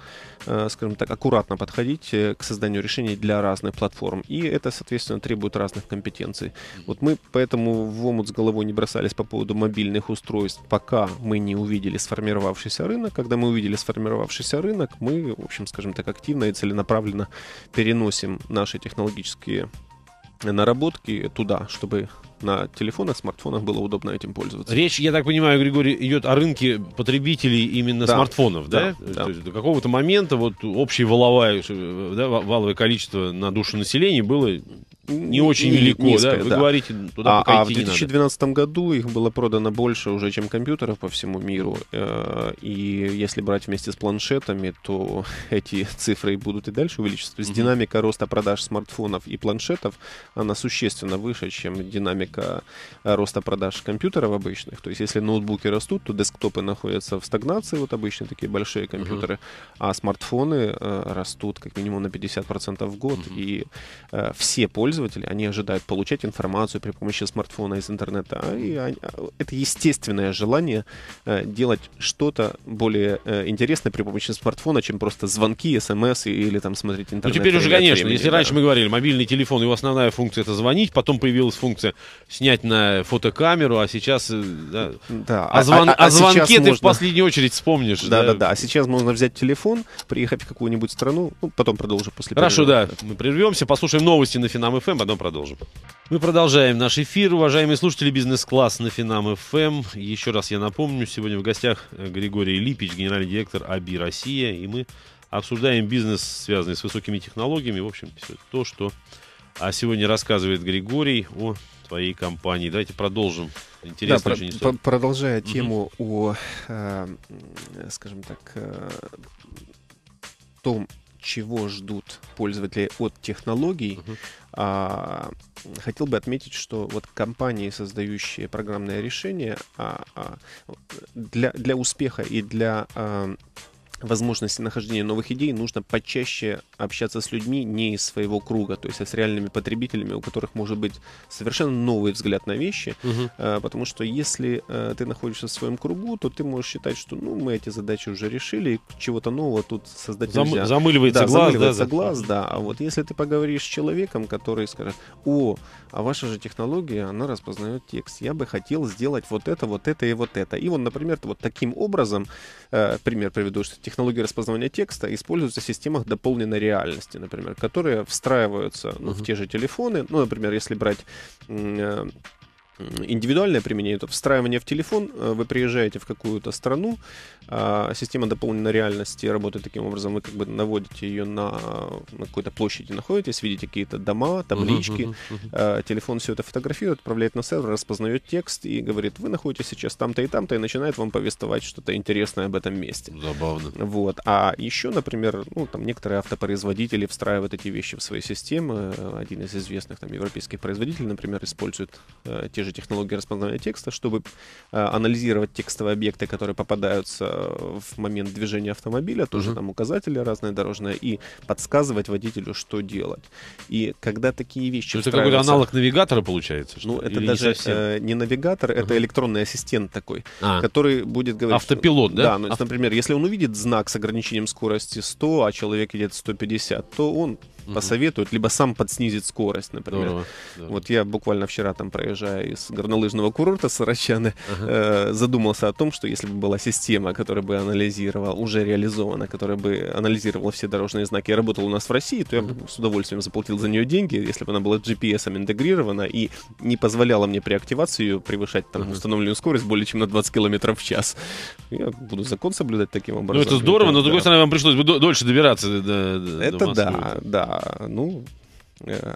B: э, скажем так, аккуратно подходить к созданию решений для разных платформ. И это, соответственно, требует разных компетенций. Вот мы поэтому в омут с головой не бросались по поводу мобильных устройств, пока мы не увидели сформировавшийся рынок. Когда мы увидели сформировавшийся рынок, мы, в общем, скажем так, активно и целенаправленно переносим наши технологические наработки туда, чтобы на телефонах, смартфонах было удобно этим пользоваться.
A: Речь, я так понимаю, Григорий, идет о рынке потребителей именно да. смартфонов, да? да? да. То есть до какого-то момента вот общее валовое, да, валовое количество на душу населения было не очень велико, низкое, да? Вы да. говорите,
B: туда а, а в 2012 году их было продано больше уже, чем компьютеров по всему миру. Э, и если брать вместе с планшетами, то эти цифры будут и дальше увеличиваться. То есть угу. динамика роста продаж смартфонов и планшетов, она существенно выше, чем динамика роста продаж компьютеров обычных. То есть если ноутбуки растут, то десктопы находятся в стагнации, вот обычные такие большие компьютеры, угу. а смартфоны э, растут как минимум на 50% в год. Угу. И э, все пользователи пользователи, они ожидают получать информацию при помощи смартфона из интернета. А, и они, а, это естественное желание э, делать что-то более э, интересное при помощи смартфона, чем просто звонки, смс или там смотреть интернет.
A: Ну теперь уже, конечно, времени, если да. раньше мы говорили, мобильный телефон, его основная функция это звонить, потом появилась функция снять на фотокамеру, а сейчас... Э, да, да. А, звон, а, а, а звонке ты можно... в последнюю очередь вспомнишь.
B: Да, да, да, да. А сейчас можно взять телефон, приехать в какую-нибудь страну, ну, потом продолжу после
A: Хорошо, перерыва. да. Мы прервемся, послушаем новости на Финам ФМ, потом продолжим. Мы продолжаем наш эфир. Уважаемые слушатели, бизнес-класс на Финам ФМ. Еще раз я напомню, сегодня в гостях Григорий Липич, генеральный директор АБИ Россия, и мы обсуждаем бизнес, связанный с высокими технологиями. В общем, все то, что а сегодня рассказывает Григорий о своей компании. Давайте продолжим.
B: Интересно да, про- продолжая тему о, э, скажем так, э, том, чего ждут пользователи от технологий, uh-huh. а, хотел бы отметить, что вот компании, создающие программное решение, а, а, для, для успеха и для а, возможности нахождения новых идей, нужно почаще общаться с людьми не из своего круга, то есть а с реальными потребителями, у которых может быть совершенно новый взгляд на вещи, угу. потому что если э, ты находишься в своем кругу, то ты можешь считать, что ну мы эти задачи уже решили, чего-то нового тут создать Зам,
A: нельзя. Замыливается
B: да,
A: глаз,
B: замыливается да, глаз, да. А вот если ты поговоришь с человеком, который скажет, о, а ваша же технология, она распознает текст, я бы хотел сделать вот это, вот это и вот это, и вот, например, вот таким образом, э, пример приведу, что технологии распознавания текста используются в системах дополненной реальности, например, которые встраиваются ну, uh-huh. в те же телефоны. Ну, например, если брать э, индивидуальное применение, то встраивание в телефон, э, вы приезжаете в какую-то страну, А, система дополненной реальности работает таким образом, вы как бы наводите ее на, на какой-то площади находитесь, видите какие-то дома, таблички, uh-huh, uh-huh. А, телефон все это фотографирует, отправляет на сервер, распознает текст и говорит, вы находитесь сейчас там-то и там-то, и начинает вам повествовать что-то интересное об этом месте.
A: Забавно.
B: Вот. А еще, например, ну, там некоторые автопроизводители встраивают эти вещи в свои системы. Один из известных там европейских производителей, например, использует э, те же технологии распознавания текста, чтобы э, анализировать текстовые объекты, которые попадаются в момент движения автомобиля, тоже uh-huh. там указатели разные дорожные, и подсказывать водителю, что делать. И когда такие вещи...
A: Это какой-то аналог навигатора получается?
B: Что? Ну, это Или даже не, э, не навигатор, uh-huh. это электронный ассистент такой, а. который будет говорить...
A: Автопилот,
B: что,
A: да?
B: Да, ну, Авто... например, если он увидит знак с ограничением скорости 100, а человек едет 150, то он угу. посоветует, либо сам подснизит скорость, например. Здорово, здорово. Вот я буквально вчера там проезжая из горнолыжного курорта Сарачаны, ага. э, задумался о том, что если бы была система, которая бы анализировала, уже реализована, которая бы анализировала все дорожные знаки и работала у нас в России, то я бы с удовольствием заплатил за нее деньги, если бы она была GPS интегрирована и не позволяла мне при активации ее превышать там, установленную скорость более чем на 20 км в час. Я буду закон соблюдать таким образом.
A: Ну, это здорово, но, с другой стороны, вам пришлось бы дольше добираться до, до
B: Это
A: до
B: да, да ну, э,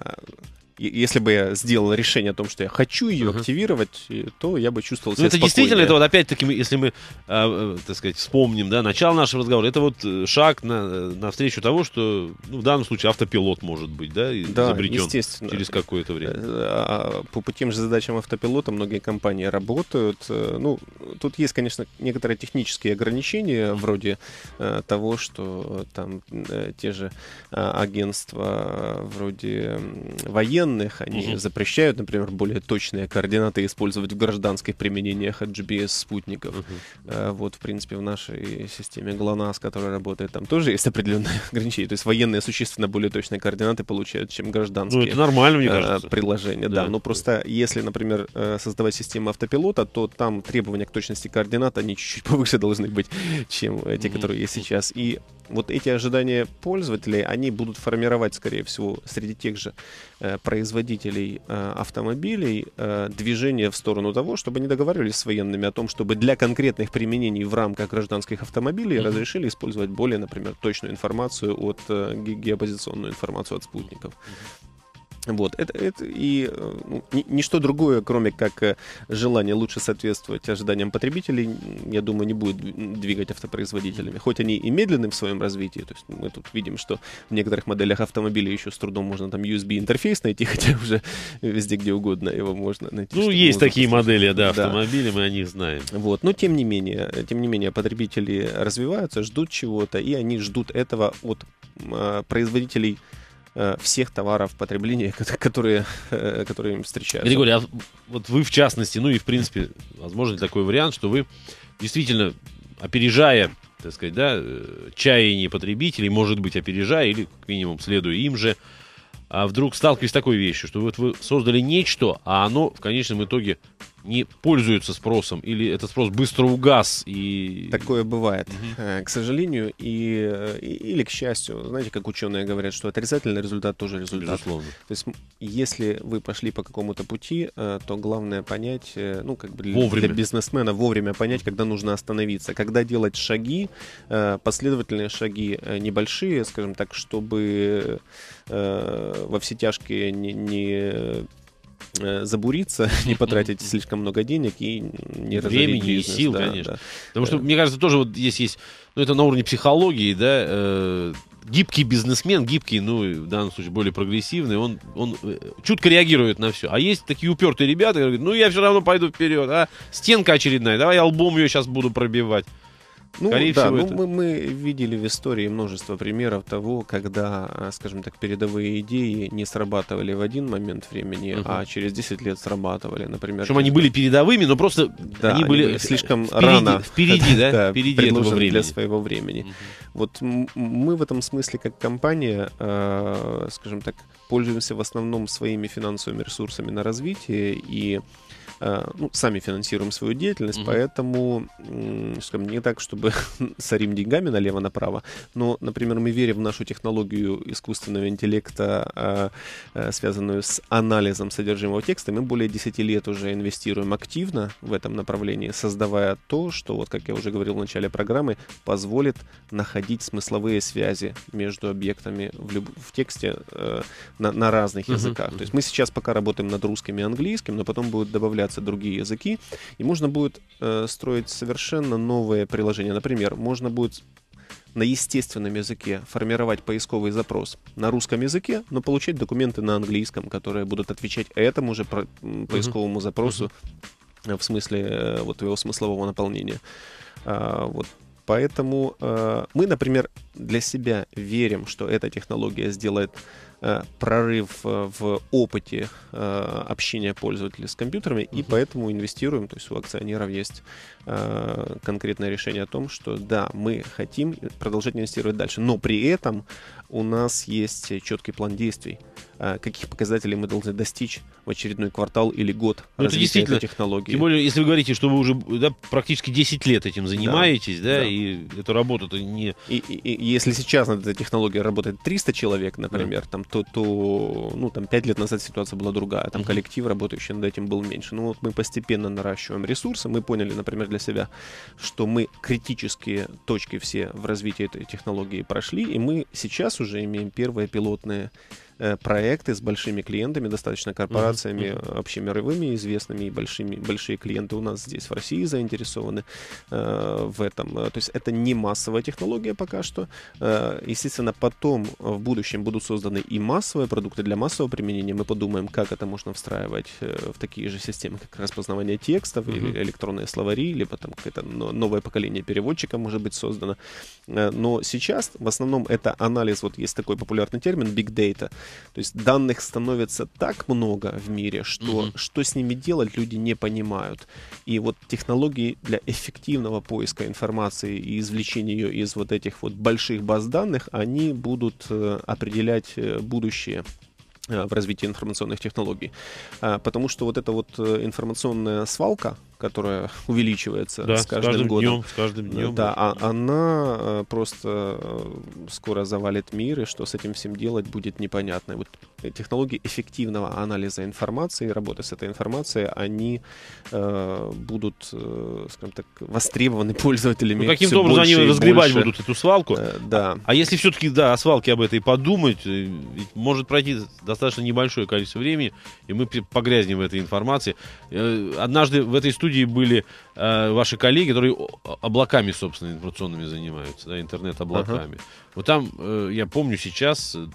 B: если бы я сделал решение о том, что я хочу ее uh-huh. активировать, то я бы чувствовал себя
A: ну, это
B: спокойнее.
A: действительно, это вот опять-таки, если мы, э, так сказать, вспомним, да, начало нашего разговора, это вот э, шаг на, навстречу того, что, ну, в данном случае автопилот может быть, да,
B: да изобретен естественно.
A: через какое-то время.
B: А, по, по тем же задачам автопилота многие компании работают. Ну, тут есть, конечно, некоторые технические ограничения, вроде того, что там те же агентства вроде военных военных, они угу. запрещают, например, более точные координаты использовать в гражданских применениях от GPS-спутников. Угу. Вот, в принципе, в нашей системе GLONASS, которая работает, там тоже есть определенные ограничения. То есть военные существенно более точные координаты получают, чем гражданские. Ну,
A: это нормально, мне кажется.
B: Приложения, да. да. Но просто если, например, э, создавать систему автопилота, то там требования к точности координат, они чуть-чуть повыше должны быть, чем те, которые есть сейчас. И вот эти ожидания пользователей, они будут формировать, скорее всего, среди тех же э, производителей э, автомобилей э, движение в сторону того, чтобы они договаривались с военными о том, чтобы для конкретных применений в рамках гражданских автомобилей mm-hmm. разрешили использовать более, например, точную информацию от э, геопозиционную информацию от спутников. Mm-hmm. Вот, это, это и э, ну, ничто другое, кроме как э, желание лучше соответствовать ожиданиям потребителей, я думаю, не будет двигать автопроизводителями. Хоть они и медленны в своем развитии, то есть мы тут видим, что в некоторых моделях автомобилей еще с трудом можно там USB-интерфейс найти, хотя уже везде, где угодно его можно найти.
A: Ну, есть такие модели, да, автомобилей, да. мы о них знаем.
B: Вот, но тем не менее, тем не менее, потребители развиваются, ждут чего-то, и они ждут этого от э, производителей всех товаров потребления, которые, э, которые им встречаются.
A: Григорий, а вот вы в частности, ну и в принципе, возможно такой вариант, что вы действительно опережая, так сказать, да, э, чаяние потребителей, может быть, опережая или, как минимум, следуя им же, а вдруг сталкиваясь с такой вещью, что вот вы создали нечто, а оно в конечном итоге не пользуются спросом, или этот спрос быстро угас и...
B: Такое бывает, угу. к сожалению, и, э, и, или к счастью. Знаете, как ученые говорят, что отрицательный результат тоже результат.
A: Безусловно.
B: То есть, если вы пошли по какому-то пути, то главное понять, ну, как бы
A: для,
B: для бизнесмена вовремя понять, когда нужно остановиться, когда делать шаги, последовательные шаги небольшие, скажем так, чтобы во все тяжкие не, не Э, забуриться, не потратить слишком много денег и не
A: Времени и сил, да, конечно. Да. Потому что, мне кажется, тоже вот здесь есть, ну, это на уровне психологии, да, э, гибкий бизнесмен, гибкий, ну, в данном случае более прогрессивный, он, он э, чутко реагирует на все. А есть такие упертые ребята, которые говорят, ну, я все равно пойду вперед, а стенка очередная, давай я лбом ее сейчас буду пробивать.
B: Ну, Скорее да, всего, ну, это... мы, мы видели в истории множество примеров того, когда, а, скажем так, передовые идеи не срабатывали в один момент времени, uh-huh. а через 10 лет срабатывали, например.
A: Причем они были передовыми, но просто да, они были
B: слишком впереди, рано
A: впереди, да, да впереди этого времени.
B: для своего времени. Uh-huh. Вот мы в этом смысле, как компания, э, скажем так, пользуемся в основном своими финансовыми ресурсами на развитие и ну, сами финансируем свою деятельность, mm-hmm. поэтому, скажем, не так, чтобы бы сорим деньгами налево-направо, но, например, мы верим в нашу технологию искусственного интеллекта, а, а, связанную с анализом содержимого текста. Мы более 10 лет уже инвестируем активно в этом направлении, создавая то, что, вот как я уже говорил в начале программы, позволит находить смысловые связи между объектами в, люб... в тексте э, на, на разных uh-huh, языках. Uh-huh. То есть мы сейчас пока работаем над русским и английским, но потом будут добавляться другие языки, и можно будет э, строить совершенно новые приложения. Например, можно будет на естественном языке формировать поисковый запрос на русском языке, но получать документы на английском, которые будут отвечать этому же про- поисковому uh-huh. запросу в смысле э, вот его смыслового наполнения. А, вот Поэтому э, мы, например, для себя верим, что эта технология сделает прорыв э, в опыте э, общения пользователей с компьютерами, uh-huh. и поэтому инвестируем, то есть у акционеров есть конкретное решение о том, что да, мы хотим продолжать инвестировать дальше, но при этом у нас есть четкий план действий, каких показателей мы должны достичь в очередной квартал или год
A: ну, это действительно, этой технологии. Тем более, если вы говорите, что вы уже да, практически 10 лет этим занимаетесь, да, да, да. и эту работу-то не...
B: И, и, и если сейчас над этой технологией работает 300 человек, например, да. там, то, то ну, там, 5 лет назад ситуация была другая. Там коллектив, работающий над этим, был меньше. Ну, вот мы постепенно наращиваем ресурсы. Мы поняли, например, для себя, что мы критические точки все в развитии этой технологии прошли, и мы сейчас уже имеем первые пилотные проекты с большими клиентами, достаточно корпорациями uh-huh. общемировыми, известными и большими, большие клиенты у нас здесь в России заинтересованы э, в этом. То есть это не массовая технология пока что. Э, естественно, потом в будущем будут созданы и массовые продукты для массового применения. Мы подумаем, как это можно встраивать э, в такие же системы, как распознавание текстов uh-huh. или электронные словари, либо там какое-то новое поколение переводчика может быть создано. Э, но сейчас в основном это анализ, вот есть такой популярный термин, big data. То есть данных становится так много в мире, что mm-hmm. что с ними делать люди не понимают. И вот технологии для эффективного поиска информации и извлечения ее из вот этих вот больших баз данных, они будут э, определять э, будущее э, в развитии информационных технологий. А, потому что вот эта вот информационная свалка, которая увеличивается
A: да,
B: с каждым,
A: с каждым
B: годом.
A: Днем, с каждым днем.
B: Да, а, она э, просто э, скоро завалит мир, и что с этим всем делать будет непонятно. Вот технологии эффективного анализа информации, работы с этой информацией, они э, будут, э, скажем так, востребованы пользователями.
A: Ну, каким-то образом они разгребать больше. будут эту свалку. Э,
B: да.
A: А если все-таки, да, о свалке об этой подумать, может пройти достаточно небольшое количество времени, и мы погрязнем в этой информации. Однажды в этой студии студии были э, ваши коллеги, которые облаками, собственно, информационными занимаются, да, интернет-облаками. Ага. Вот там, э, я помню сейчас, э,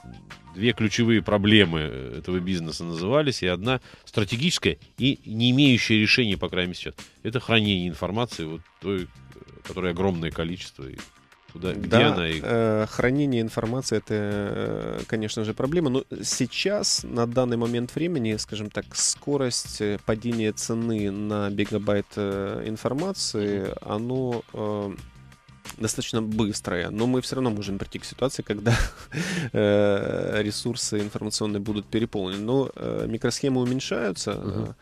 A: две ключевые проблемы э, этого бизнеса назывались, и одна стратегическая и не имеющая решения, по крайней мере, сейчас. Это хранение информации, вот той, которой огромное количество. И Куда, где
B: да,
A: она?
B: Э, хранение информации это, э, конечно же, проблема. Но сейчас, на данный момент времени, скажем так, скорость э, падения цены на гигабайт э, информации, оно э, достаточно быстрое, но мы все равно можем прийти к ситуации, когда ресурсы информационные будут переполнены. Но микросхемы уменьшаются. Uh-huh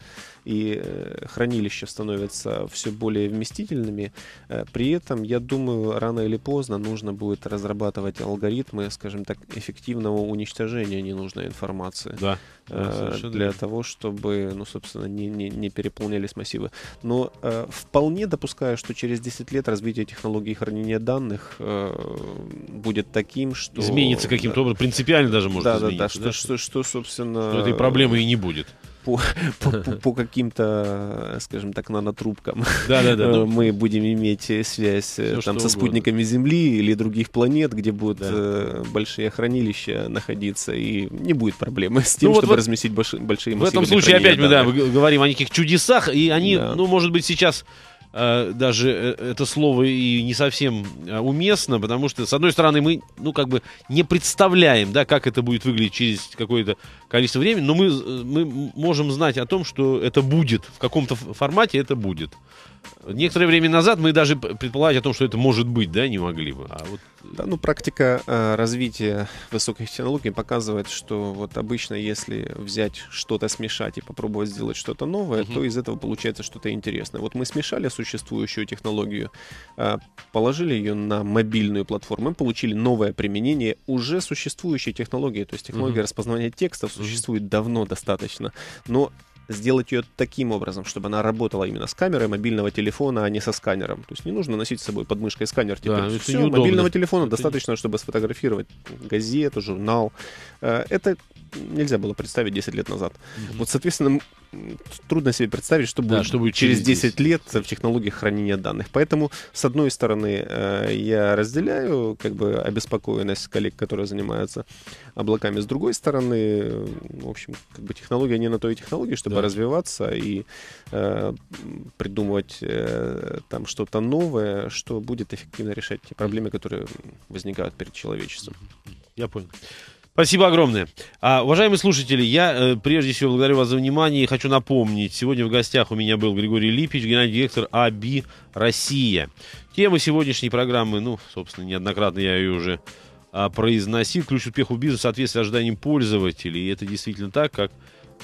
B: и э, хранилища становятся все более вместительными. Э, при этом, я думаю, рано или поздно нужно будет разрабатывать алгоритмы, скажем так, эффективного уничтожения ненужной информации.
A: Да.
B: Э, да для того, чтобы, ну, собственно, не, не, не переполнялись массивы. Но э, вполне допускаю, что через 10 лет развитие технологий хранения данных э, будет таким, что...
A: Изменится каким-то да, образом, принципиально даже может да, измениться.
B: Да, да, что, да, что, что, собственно...
A: Что этой проблемы и не будет
B: по, по, по, каким-то, скажем так, нанотрубкам
A: да, да, да,
B: мы будем иметь связь Все, там, со спутниками Земли или других планет, где будут да. э, большие хранилища находиться, и не будет проблемы с тем, ну, чтобы вот разместить большие, большие
A: В этом случае опять мы да, говорим о неких чудесах, и они, да. ну, может быть, сейчас Э, даже э, это слово и не совсем э, уместно, потому что, с одной стороны, мы, ну, как бы не представляем, да, как это будет выглядеть через какое-то количество времени, но мы, мы можем знать о том, что это будет, в каком-то формате это будет. Некоторое время назад мы даже предполагать о том, что это может быть, да, не могли бы. А вот...
B: Да, ну практика э, развития высоких технологий показывает, что вот обычно, если взять что-то, смешать и попробовать сделать что-то новое, uh-huh. то из этого получается что-то интересное. Вот мы смешали существующую технологию, э, положили ее на мобильную платформу, мы получили новое применение уже существующей технологии. То есть технология uh-huh. распознавания текстов существует uh-huh. давно достаточно, но сделать ее таким образом, чтобы она работала именно с камерой мобильного телефона, а не со сканером. То есть не нужно носить с собой под мышкой сканер. Теперь да, все, неудобно. мобильного телефона это достаточно, чтобы сфотографировать газету, журнал. Э, это нельзя было представить 10 лет назад. Mm-hmm. Вот, соответственно, трудно себе представить, что будет, да, что будет через 10 10. лет в технологиях хранения данных. Поэтому, с одной стороны, э, я разделяю как бы обеспокоенность коллег, которые занимаются облаками. С другой стороны, в общем, как бы технология не на той технологии, чтобы да. развиваться и э, придумывать э, там что-то новое, что будет эффективно решать те проблемы, которые возникают перед человечеством.
A: Я понял. Спасибо огромное. А, уважаемые слушатели, я э, прежде всего благодарю вас за внимание и хочу напомнить. Сегодня в гостях у меня был Григорий Липич, генеральный директор АБИ «Россия». Тема сегодняшней программы, ну, собственно, неоднократно я ее уже а, произносил. Ключ успеха в бизнесе соответствует ожиданиям пользователей. И это действительно так, как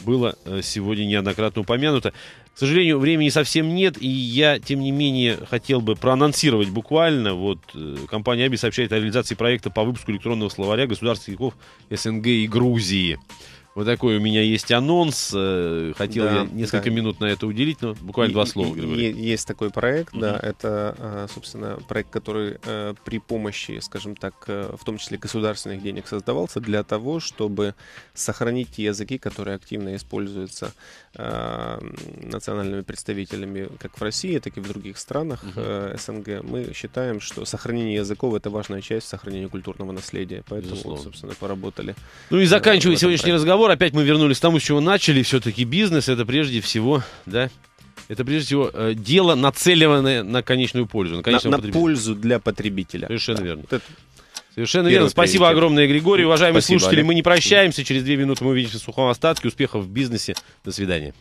A: было э, сегодня неоднократно упомянуто. К сожалению, времени совсем нет, и я, тем не менее, хотел бы проанонсировать буквально. Вот э, компания Аби сообщает о реализации проекта по выпуску электронного словаря государственных языков СНГ и Грузии. Вот такой у меня есть анонс. Э, хотел да, я несколько да. минут на это уделить, но буквально и, два слова.
B: И, есть такой проект, mm-hmm. да. Это, э, собственно, проект, который э, при помощи, скажем так, в том числе государственных денег создавался для того, чтобы сохранить те языки, которые активно используются национальными представителями как в России, так и в других странах mm-hmm. СНГ. Мы считаем, что сохранение языков это важная часть сохранения культурного наследия. Поэтому, вот, собственно, поработали.
A: Ну и заканчивая сегодняшний проекте. разговор, опять мы вернулись к тому, с чего начали. Все-таки бизнес это прежде всего, да, это прежде всего э, дело, нацеленное на конечную пользу.
B: На, на, на пользу для потребителя.
A: Совершенно да. верно. Это... Совершенно верно. Спасибо огромное, Григорий. Уважаемые Спасибо, слушатели, Олег. мы не прощаемся. Через две минуты мы увидимся в сухом остатке. Успехов в бизнесе. До свидания.